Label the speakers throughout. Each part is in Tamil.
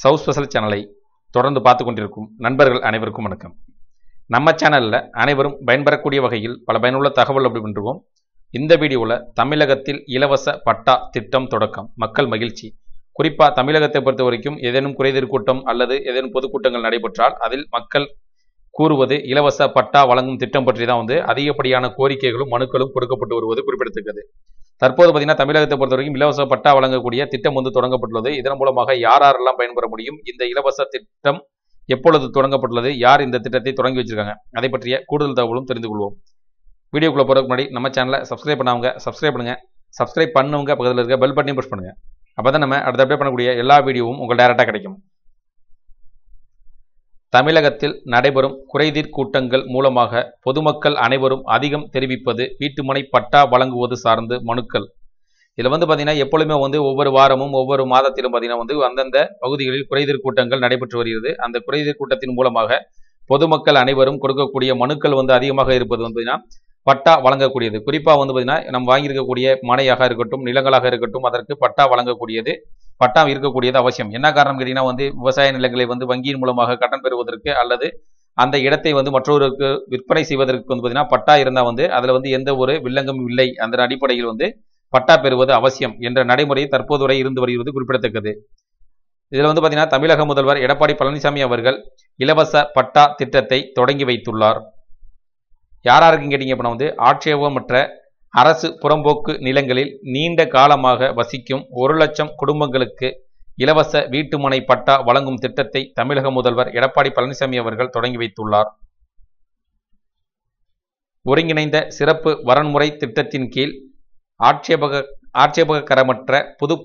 Speaker 1: சவு ஸ்பெஷல் சேனலை தொடர்ந்து பார்த்து கொண்டிருக்கும் நண்பர்கள் அனைவருக்கும் வணக்கம். நம்ம சேனலில் அனைவரும் பயன்பெறக்கூடிய வகையில் பல பயனுள்ள தகவல் அப்படி பண்ணுவோம் இந்த வீடியோவில் தமிழகத்தில் இலவச பட்டா திட்டம் தொடக்கம் மக்கள் மகிழ்ச்சி. குறிப்பாக தமிழகத்தை பொறுத்த வரைக்கும் ஏதேனும் குறைதீர் கூட்டம் அல்லது ஏதேனும் பொதுக்கூட்டங்கள் நடைபெற்றால் அதில் மக்கள் கூறுவது இலவச பட்டா வழங்கும் திட்டம் பற்றி தான் வந்து அதிகப்படியான கோரிக்கைகளும் மனுக்களும் கொடுக்கப்பட்டு வருவது குறிப்பிடத்தக்கது. தற்போது பார்த்தீங்கன்னா தமிழகத்தை பொறுத்த வரைக்கும் இலவச பட்டா வழங்கக்கூடிய திட்டம் வந்து தொடங்கப்பட்டுள்ளது. இதன் மூலமாக யார் யாரெல்லாம் பயன்பெற முடியும்? இந்த இலவச திட்டம் எப்பொழுது தொடங்கப்பட்டுள்ளது? யார் இந்த திட்டத்தை தொடங்கி வச்சிருக்காங்க? அதை பற்றிய கூடுதல் தகவலும் தெரிந்து கொள்வோம். வீடியோக்குள்ள போகிறதுக்கு முன்னாடி நம்ம சேனலை சப்ஸ்கிரைப் பண்ணவங்க சப்ஸ்கிரைப் பண்ணுங்க. சப்ஸ்கிரைப் பண்ணவங்க பக்கத்தில் இருக்க பெல் பட்டனையும் ப்ரெஸ் பண்ணுங்க. அப்போ தான் நம்ம அடுத்த அப்டேட் பண்ணக்கூடிய எல்லா வீடியோவும் உங்கள் டேரெக்டாக கிடைக்கும். தமிழகத்தில் நடைபெறும் குறைதீர் கூட்டங்கள் மூலமாக பொதுமக்கள் அனைவரும் அதிகம் தெரிவிப்பது வீட்டுமனை பட்டா வழங்குவது சார்ந்து மனுக்கள். இதில் வந்து பார்த்தீங்கன்னா எப்பொழுதுமே வந்து ஒவ்வொரு வாரமும் ஒவ்வொரு மாதத்திலும் பார்த்தீங்கன்னா வந்து அந்தந்த பகுதிகளில் குறைதீர் கூட்டங்கள் நடைபெற்று வருகிறது. அந்த குறைதீர் கூட்டத்தின் மூலமாக பொதுமக்கள் அனைவரும் கொடுக்கக்கூடிய மனுக்கள் வந்து அதிகமாக இருப்பது வந்து பார்த்தீங்கன்னா பட்டா வழங்கக்கூடியது. குறிப்பாக வந்து பார்த்தீங்கன்னா நம்ம வாங்கியிருக்கக்கூடிய மனையாக இருக்கட்டும் நிலங்களாக இருக்கட்டும் அதற்கு பட்டா வழங்கக்கூடியது. பட்டா இருக்கக்கூடியது அவசியம். என்ன காரணம் கேட்டீங்கன்னா வந்து விவசாய நிலங்களை வந்து வங்கியின் மூலமாக கடன் பெறுவதற்கு அல்லது அந்த இடத்தை வந்து மற்றொருக்கு விற்பனை செய்வதற்கு வந்து பார்த்தீங்கன்னா பட்டா இருந்தால் வந்து அதில் வந்து எந்த ஒரு வில்லங்கமும் இல்லை. அந்த அடிப்படையில் வந்து பட்டா பெறுவது அவசியம் என்ற நடைமுறை தற்போது வரை இருந்து வருகிறது குறிப்பிடத்தக்கது. இதில் வந்து பார்த்தீங்கன்னா தமிழக முதல்வர் எடப்பாடி பழனிசாமி அவர்கள் இலவச பட்டா திட்டத்தை தொடங்கி வைத்துள்ளார். யார் யாருக்கும் கேட்டீங்க அப்படின்னா வந்து ஆட்சேபமற்ற அரசு புறம்போக்கு நிலங்களில் நீண்ட காலமாக வசிக்கும் ஒரு லட்சம் குடும்பங்களுக்கு இலவச வீட்டுமனை பட்டா வழங்கும் திட்டத்தை தமிழக முதல்வர் எடப்பாடி பழனிசாமி அவர்கள் தொடங்கி வைத்துள்ளார். ஒருங்கிணைந்த சிறப்பு வரன்முறை திட்டத்தின் கீழ் ஆட்சேபக ஆட்சேபகரமற்ற புது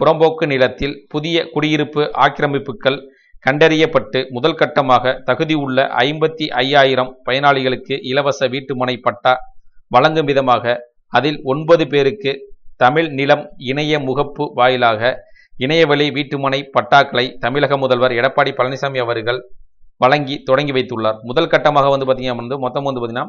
Speaker 1: புறம்போக்கு நிலத்தில் புதிய குடியிருப்பு ஆக்கிரமிப்புகள் கண்டறியப்பட்டு முதல் கட்டமாக தகுதி உள்ள ஐம்பத்தி ஐயாயிரம் பயனாளிகளுக்கு இலவச வீட்டுமனை பட்டா வழங்கும் விதமாக அதில் ஒன்பது பேருக்கு தமிழ் நிலம் இணைய முகப்பு வாயிலாக இணையவழி வீட்டுமனை பட்டாக்களை தமிழக முதல்வர் எடப்பாடி பழனிசாமி அவர்கள் வழங்கி தொடங்கி வைத்துள்ளார். முதல் கட்டமாக வந்து பார்த்தீங்கன்னா வந்து மொத்தம் வந்து பார்த்தீங்கன்னா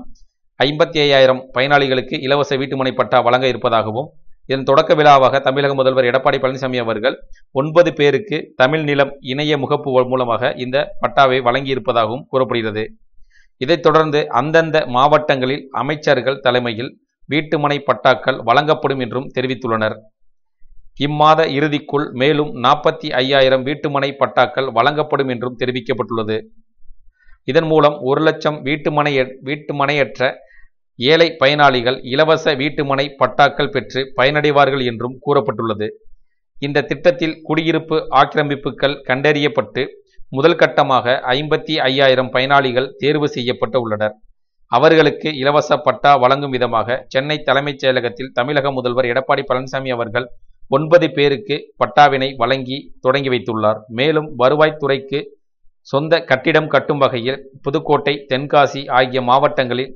Speaker 1: ஐம்பத்தி ஐயாயிரம் பயனாளிகளுக்கு இலவச வீட்டுமனை பட்டா வழங்க இருப்பதாகவும் இதன் தொடக்க விழாவாக தமிழக முதல்வர் எடப்பாடி பழனிசாமி அவர்கள் ஒன்பது பேருக்கு தமிழ் நிலம் இணைய முகப்பு மூலமாக இந்த பட்டாவை வழங்கியிருப்பதாகவும் கூறப்படுகிறது. இதைத் தொடர்ந்து அந்தந்த மாவட்டங்களில் அமைச்சர்கள் தலைமையில் வீட்டுமனை பட்டாக்கள் வழங்கப்படும் என்றும் தெரிவித்துள்ளனர். இம்மாத இறுதிக்குள் மேலும் நாற்பத்தி ஐயாயிரம் வீட்டுமனை பட்டாக்கள் வழங்கப்படும் என்றும் தெரிவிக்கப்பட்டுள்ளது. இதன் மூலம் ஒரு லட்சம் வீட்டுமனை வீட்டுமனையற்ற ஏழை பயனாளிகள் இலவச வீட்டுமனை பட்டாக்கள் பெற்று பயனடைவார்கள் என்றும் கூறப்பட்டுள்ளது. இந்த திட்டத்தில் குடியிருப்பு ஆக்கிரமிப்புகள் கண்டறியப்பட்டு முதல் கட்டமாக ஐம்பத்தி ஐயாயிரம் பயனாளிகள் தேர்வு செய்யப்பட்டு உள்ளனர். அவர்களுக்கு இலவச பட்டா வழங்கும் விதமாக சென்னை தலைமைச் செயலகத்தில் தமிழக முதல்வர் எடப்பாடி பழனிசாமி அவர்கள் ஒன்பது பேருக்கு பட்டாவினை வழங்கி தொடங்கி வைத்துள்ளார். மேலும் வருவாய்த்துறைக்கு சொந்த கட்டிடம் கட்டும் வகையில் புதுக்கோட்டை தென்காசி ஆகிய மாவட்டங்களில்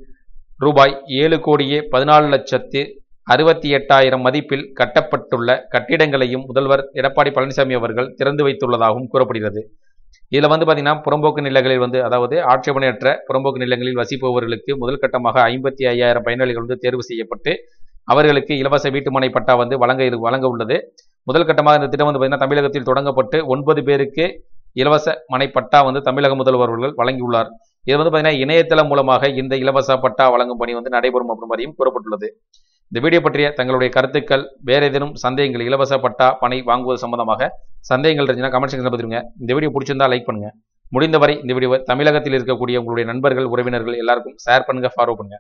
Speaker 1: ரூபாய் ஏழு கோடியே பதினாலு லட்சத்து அறுபத்தி எட்டாயிரம் மதிப்பில் கட்டப்பட்டுள்ள கட்டிடங்களையும் முதல்வர் எடப்பாடி பழனிசாமி அவர்கள் திறந்து வைத்துள்ளதாகவும் கூறப்படுகிறது. இதில் வந்து பார்த்திங்கன்னா புறம்போக்கு நிலங்களில் வந்து அதாவது ஆட்சேபனையற்ற புறம்போக்கு நிலங்களில் வசிப்பவர்களுக்கு முதல் கட்டமாக ஐம்பத்தி ஐயாயிரம் பயனாளிகள் வந்து தேர்வு செய்யப்பட்டு அவர்களுக்கு இலவச வீட்டுமனை பட்டா வந்து வழங்க இரு வழங்க உள்ளது. முதல் கட்டமாக இந்த திட்டம் வந்து பார்த்தீங்கன்னா தமிழகத்தில் தொடங்கப்பட்டு ஒன்பது பேருக்கு இலவச மனை பட்டா வந்து தமிழக முதல்வர்கள் வழங்கியுள்ளார். இது வந்து பார்த்தீங்கன்னா இணையதளம் மூலமாக இந்த இலவச பட்டா வழங்கும் பணி வந்து நடைபெறும் அப்படின்னு மாதிரியும் கூறப்பட்டுள்ளது. இந்த வீடியோ பற்றிய தங்களுடைய கருத்துக்கள் வேற ஏதேனும் சந்தேகங்கள் இலவச பட்டா பணி வாங்குவது சம்பந்தமாக சந்தேகங்கள் இருந்துச்சுன்னா கமெண்ட் செக்ஷன் பதிருங்க இந்த வீடியோ பிடிச்சிருந்தா லைக் பண்ணுங்க. முடிந்தவரை இந்த வீடியோவை தமிழகத்தில் இருக்கக்கூடிய உங்களுடைய நண்பர்கள் உறவினர்கள் எல்லாருக்கும் ஷேர் பண்ணுங்க ஃபாலோ பண்ணுங்க.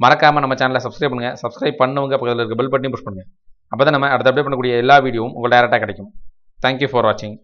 Speaker 1: மறக்காம நம்ம சேனலை சப்ஸ்கிரைப் பண்ணுங்க. சப்ஸ்கிரைப் பண்ணவங்க பக்கத்தில் இருக்க பெல் பட்டனையும் புஷ் பண்ணுங்க. அப்போ தான் நம்ம அடுத்த அப்டேட் பண்ணக்கூடிய எல்லா வீடியோவும் உங்களுக்கு டேரெக்டாக கிடைக்கும். தேங்க்யூ ஃபார் வாட்சிங்